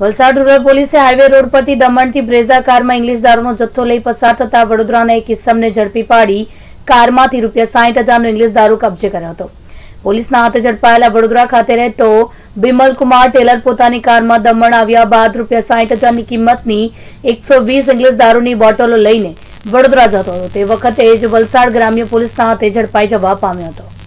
Valsad rural પોલીસે highway road પરથી દમણથી બ્રેઝા કારમાં ઇંગ્લિશ દારૂનો જથ્થો લઈ પસાર થતા વડોદરાના એક કિસ્સમને ઝડપી પાડી કારમાંથી રૂપિયા સાહીઠ હજારનો ઇંગ્લિશ દારૂ કબજે કર્યો હતો. પોલીસના હાથે ઝડપાયેલા વડોદરા ખાતે રહેતો બિમલ કુમાર ટેલર પોતાની કારમાં દમણ આવ્યા બાદ રૂપિયા સાહીઠ હજારની કિંમતની એકસો વીસ ઇંગ્લિશ દારૂની બોટલો લઈને વડોદરા જતો હતો તે વખતે જ વલસાડ ગ્રામ્ય પોલીસના હાથે ઝડપાઈ જવા પામ્યો હતો.